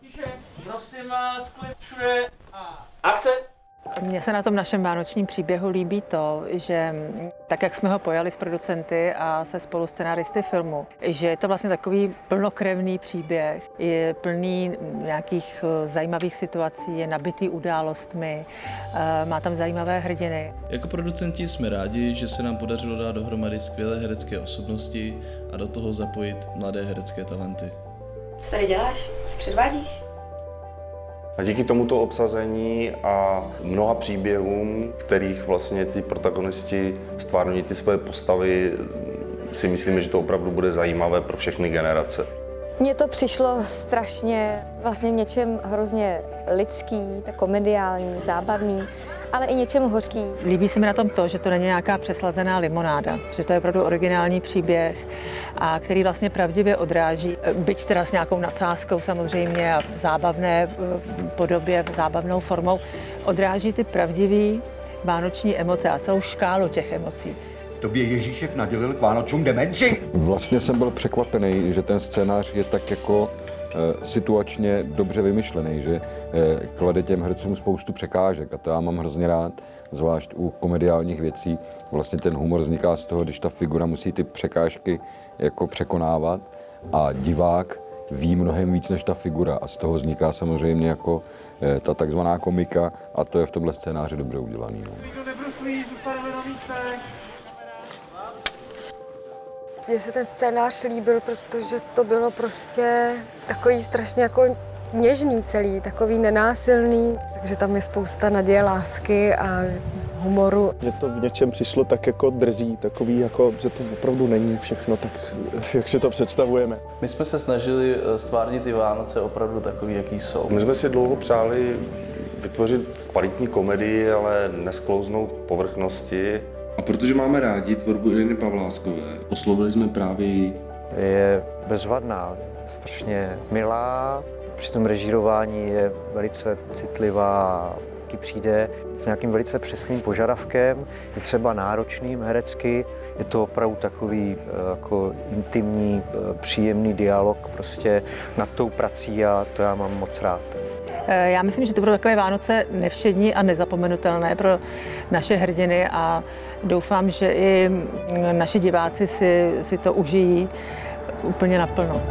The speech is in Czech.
Tiše, prosím vás, klid všude a akce! Mně se na tom našem vánočním příběhu líbí to, že tak, jak jsme ho pojali s producenty a se spolu scenáristy filmu, že je to vlastně takový plnokrevný příběh, je plný nějakých eh, zajímavých situací, je nabitý událostmi, eh, má tam zajímavé hrdiny. Jako producenti jsme rádi, že se nám podařilo dát dohromady skvělé herecké osobnosti a do toho zapojit mladé herecké talenty. Co tady děláš? Co předvádíš? A díky tomuto obsazení a mnoha příběhům, kterých vlastně ty protagonisti stvárňují ty svoje postavy, si myslíme, že to opravdu bude zajímavé pro všechny generace. Mně to přišlo strašně vlastně něčem hrozně lidský, tak komediální, zábavný, ale i něčem hořký. Líbí se mi na tom to, že to není nějaká přeslazená limonáda, že to je opravdu originální příběh, a který vlastně pravdivě odráží, byť teda s nějakou nadsázkou samozřejmě a v zábavné eh, podobě, v zábavnou formou, odráží ty pravdivé vánoční emoce a celou škálu těch emocí. Tobě Ježíšek nadělil k Vánočům demenci? Vlastně jsem byl překvapený, že ten scénář je tak jako eh, situačně dobře vymyšlený, že eh, klade těm hercům spoustu překážek a to já mám hrozně rád, zvlášť u komediálních věcí. Vlastně ten humor vzniká z toho, když ta figura musí ty překážky jako překonávat a divák ví mnohem víc než ta figura a z toho vzniká samozřejmě jako eh, ta takzvaná komika a to je v tomhle scénáři dobře udělaný. No. Mně se ten scénář líbil, protože to bylo prostě takový strašně jako něžný celý, takový nenásilný, takže tam je spousta naděje, lásky a humoru. Mně to v něčem přišlo tak jako drzí, takový jako, že to opravdu není všechno tak, jak si to představujeme. My jsme se snažili eh, stvárnit ty Vánoce opravdu takový, jaký jsou. My jsme si dlouho přáli vytvořit kvalitní komedii, ale nesklouznout povrchnosti. A protože máme rádi tvorbu Iriny Pavláskové, oslovili jsme právě ji. Je bezvadná, strašně milá, při tom režírování je velice citlivá, taky přijde s nějakým velice přesným požadavkem, je třeba náročným herecky, je to opravdu takový eh, jako intimní, eh, příjemný dialog prostě nad tou prací a to já mám moc rád. Eh, Já myslím, že to budou takové Vánoce nevšední a nezapomenutelné pro naše hrdiny a doufám, že i naši diváci si, si to užijí úplně naplno.